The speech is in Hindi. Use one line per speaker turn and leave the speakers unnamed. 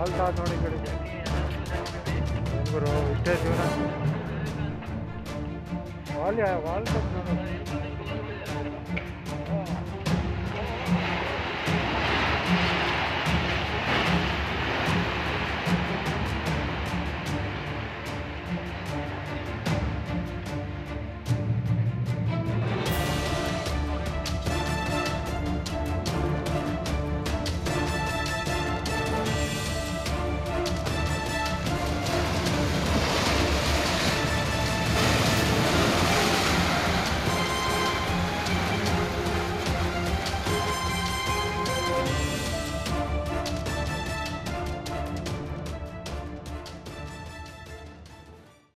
ಹಾಲ್ಟ್ ಆದ ನೋಡಿ ಕಡೆ ಬೆಂಗಳೂರು ಇಷ್ಟೇ ಜೀವನ ವಾಲ್ ವಾಲ್ ನೋಡಿ